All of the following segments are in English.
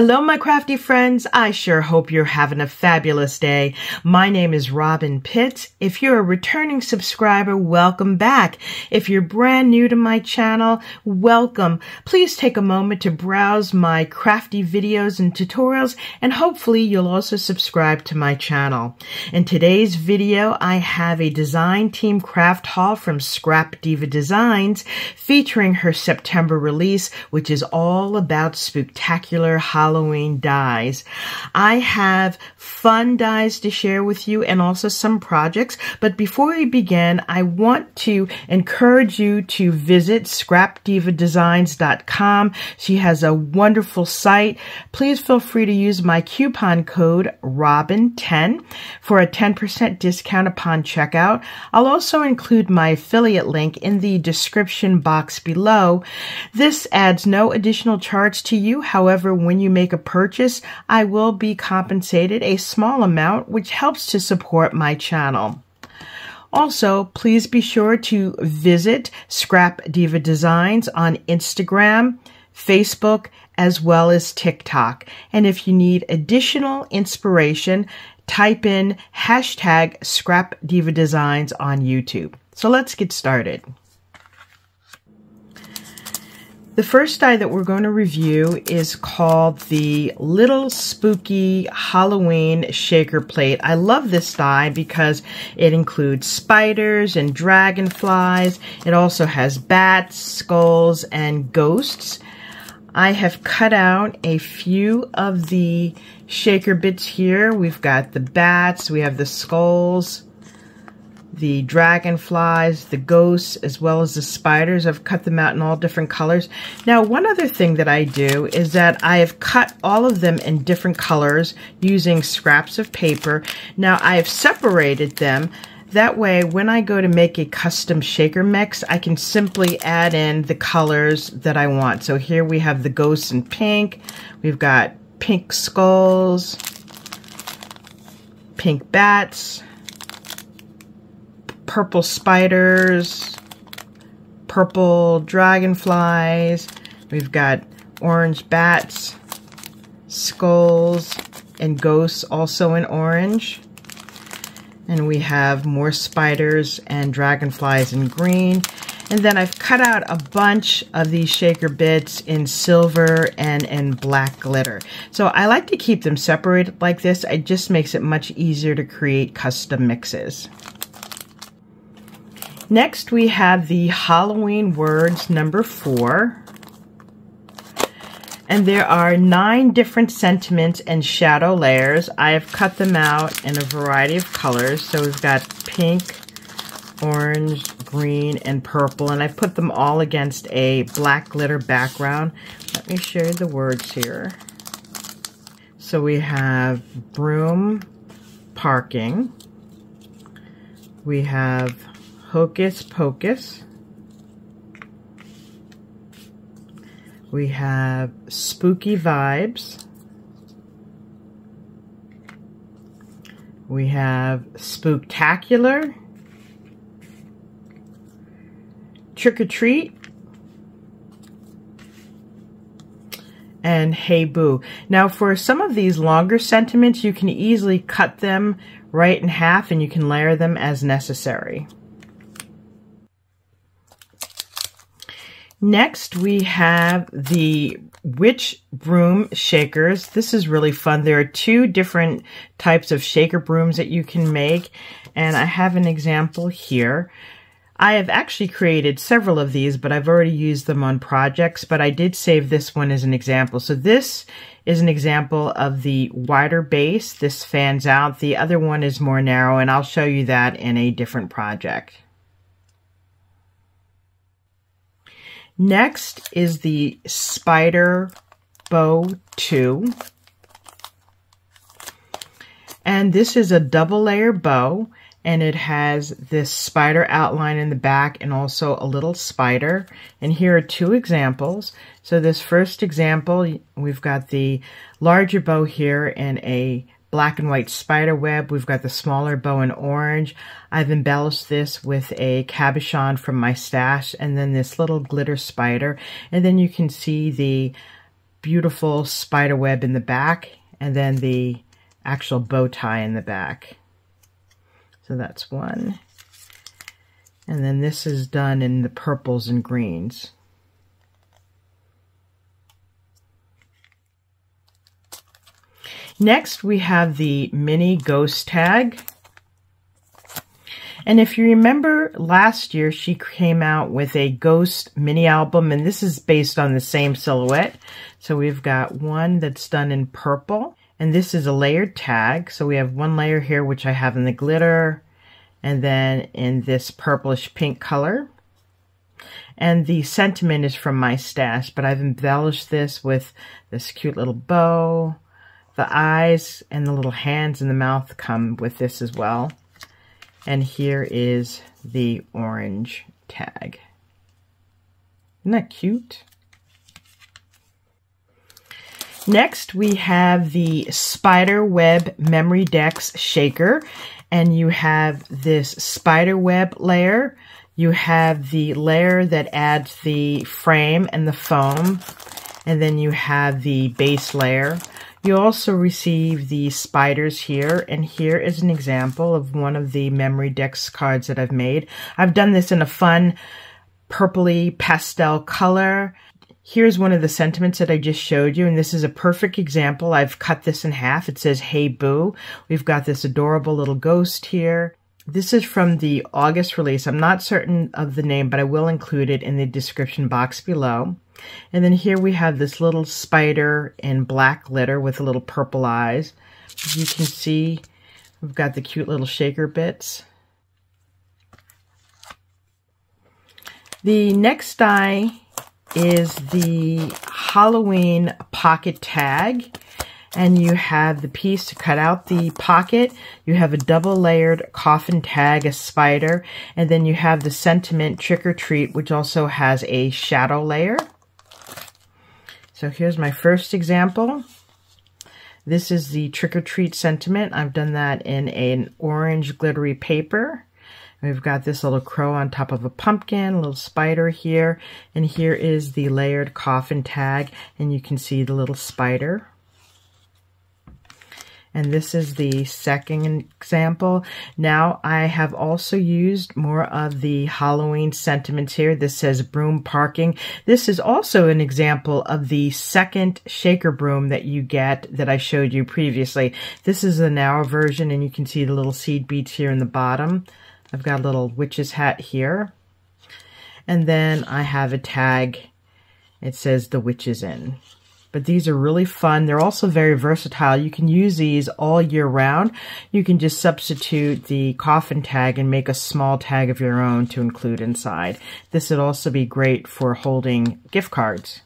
Hello, my crafty friends. I sure hope you're having a fabulous day. My name is Robyn Pitts. If you're a returning subscriber, welcome back. If you're brand new to my channel, welcome. Please take a moment to browse my crafty videos and tutorials, and hopefully you'll also subscribe to my channel. In today's video, I have a design team craft haul from Scrap Diva Designs featuring her September release, which is all about spectacular Dies. I have fun dies to share with you and also some projects. But before we begin, I want to encourage you to visit scrapdivadesigns.com. She has a wonderful site. Please feel free to use my coupon code ROBYN10 for a 10% discount upon checkout. I'll also include my affiliate link in the description box below. This adds no additional charge to you. However, when you you make a purchase, I will be compensated a small amount, which helps to support my channel. Also, please be sure to visit Scrap Diva Designs on Instagram, Facebook, as well as TikTok. And if you need additional inspiration, type in hashtag Scrap Diva Designs on YouTube. So let's get started. The first die that we're going to review is called the Little Spooky Halloween Shaker Plate. I love this die because it includes spiders and dragonflies. It also has bats, skulls, and ghosts. I have cut out a few of the shaker bits here. We've got the bats, we have the skulls, the dragonflies, the ghosts, as well as the spiders. I've cut them out in all different colors. Now, one other thing that I do is that I have cut all of them in different colors using scraps of paper. Now, I have separated them. That way, when I go to make a custom shaker mix, I can simply add in the colors that I want. So here we have the ghosts in pink. We've got pink skulls, pink bats, purple spiders, purple dragonflies. We've got orange bats, skulls, and ghosts also in orange. And we have more spiders and dragonflies in green. And then I've cut out a bunch of these shaker bits in silver and in black glitter. So I like to keep them separated like this. It just makes it much easier to create custom mixes. Next, we have the Halloween words number four. And there are nine different sentiments and shadow layers. I have cut them out in a variety of colors. So we've got pink, orange, green, and purple. And I've put them all against a black glitter background. Let me show you the words here. So we have broom parking. We have Hocus Pocus. We have Spooky Vibes. We have Spooktacular. Trick or Treat. and Hey Boo. Now for some of these longer sentiments, you can easily cut them right in half and you can layer them as necessary. Next, we have the witch broom shakers. This is really fun. There are two different types of shaker brooms that you can make, and I have an example here. I have actually created several of these, but I've already used them on projects, but I did save this one as an example. So this is an example of the wider base. This fans out. The other one is more narrow, and I'll show you that in a different project. Next is the Spider Bow 2. And this is a double layer bow and it has this spider outline in the back and also a little spider. And here are two examples. So this first example, we've got the larger bow here in a black and white spider web. We've got the smaller bow in orange. I've embellished this with a cabochon from my stash and then this little glitter spider. And then you can see the beautiful spider web in the back and then the actual bow tie in the back. So that's one. And then this is done in the purples and greens. Next, we have the mini ghost tag. And if you remember last year, she came out with a ghost mini album, and this is based on the same silhouette. So we've got one that's done in purple, and this is a layered tag. So we have one layer here, which I have in the glitter, and then in this purplish pink color. And the sentiment is from my stash, but I've embellished this with this cute little bow. The eyes and the little hands and the mouth come with this as well. And here is the orange tag. Isn't that cute? Next, we have the Spider Web Memory Decks Shaker. And you have this spider web layer. You have the layer that adds the frame and the foam. And then you have the base layer. You also receive the spiders here, and here is an example of one of the memory decks cards that I've made. I've done this in a fun purpley pastel color. Here's one of the sentiments that I just showed you, and this is a perfect example. I've cut this in half. It says, Hey Boo. We've got this adorable little ghost here. This is from the August release. I'm not certain of the name, but I will include it in the description box below. And then here we have this little spider in black glitter with a little purple eyes. As you can see, we've got the cute little shaker bits. The next die is the Halloween pocket tag and you have the piece to cut out the pocket. You have a double layered coffin tag, a spider, and then you have the sentiment trick or treat, which also has a shadow layer. So here's my first example. This is the trick or treat sentiment. I've done that in an orange glittery paper. We've got this little crow on top of a pumpkin, a little spider here, and here is the layered coffin tag, and you can see the little spider. And this is the second example. Now I have also used more of the Halloween sentiments here. This says broom parking. This is also an example of the second shaker broom that you get that I showed you previously. This is a narrow version and you can see the little seed beads here in the bottom. I've got a little witch's hat here. And then I have a tag. It says the witch is in but these are really fun. They're also very versatile. You can use these all year round. You can just substitute the coffin tag and make a small tag of your own to include inside. This would also be great for holding gift cards.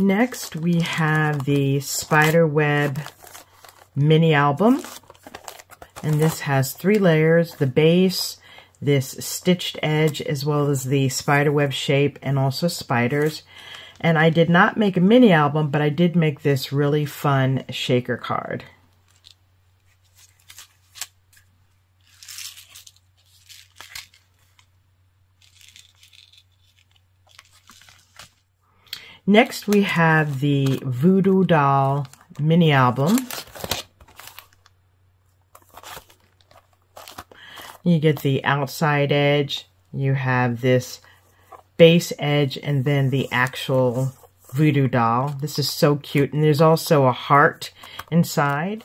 Next, we have the Spiderweb mini album. And this has three layers, the base, this stitched edge as well as the spiderweb shape and also spiders. And I did not make a mini album, but I did make this really fun shaker card. Next, we have the Voodoo Doll mini album. You get the outside edge. You have this base edge and then the actual voodoo doll. This is so cute. And there's also a heart inside.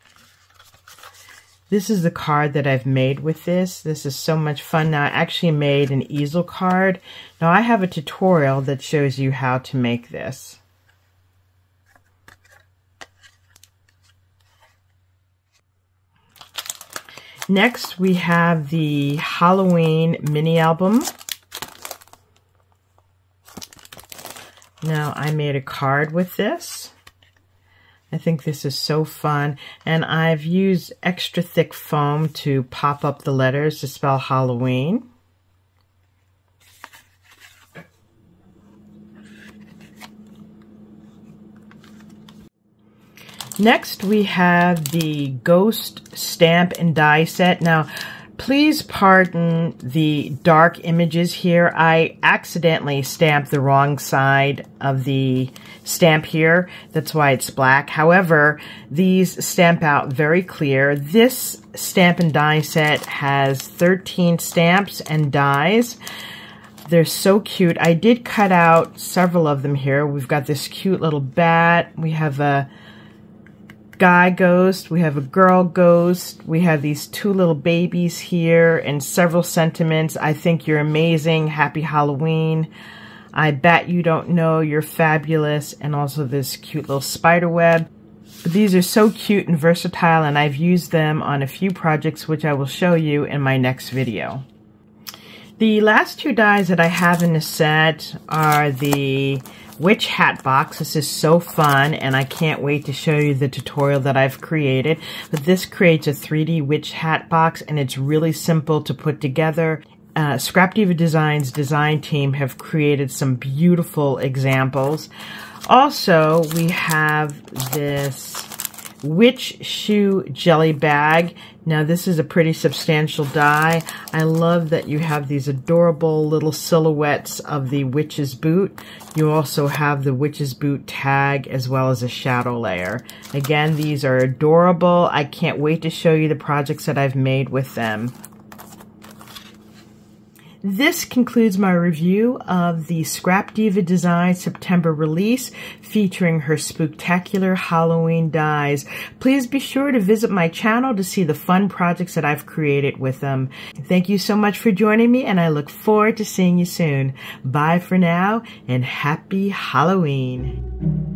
This is the card that I've made with this. This is so much fun. Now, I actually made an easel card. Now, I have a tutorial that shows you how to make this. Next, we have the Halloween mini album. Now, I made a card with this. I think this is so fun. And I've used extra thick foam to pop up the letters to spell Halloween. Next, we have the Ghost Stamp and Die set. Now, Please pardon the dark images here. I accidentally stamped the wrong side of the stamp here. That's why it's black. However, these stamp out very clear. This stamp and die set has 13 stamps and dies. They're so cute. I did cut out several of them here. We've got this cute little bat. We have a guy ghost, we have a girl ghost, we have these two little babies here, and several sentiments. I think you're amazing. Happy Halloween. I bet you don't know you're fabulous, and also this cute little spider web. But these are so cute and versatile, and I've used them on a few projects, which I will show you in my next video. The last two dies that I have in the set are the Witch Hat Box. This is so fun, and I can't wait to show you the tutorial that I've created. But this creates a 3D Witch Hat Box, and it's really simple to put together. Uh, Scrap Diva Designs design team have created some beautiful examples. Also, we have this Witch Shoe Jelly Bag. Now this is a pretty substantial die. I love that you have these adorable little silhouettes of the witch's boot. You also have the witch's boot tag as well as a shadow layer. Again, these are adorable. I can't wait to show you the projects that I've made with them. This concludes my review of the Scrap Diva Design September release featuring her spectacular Halloween dies. Please be sure to visit my channel to see the fun projects that I've created with them. Thank you so much for joining me and I look forward to seeing you soon. Bye for now and happy Halloween.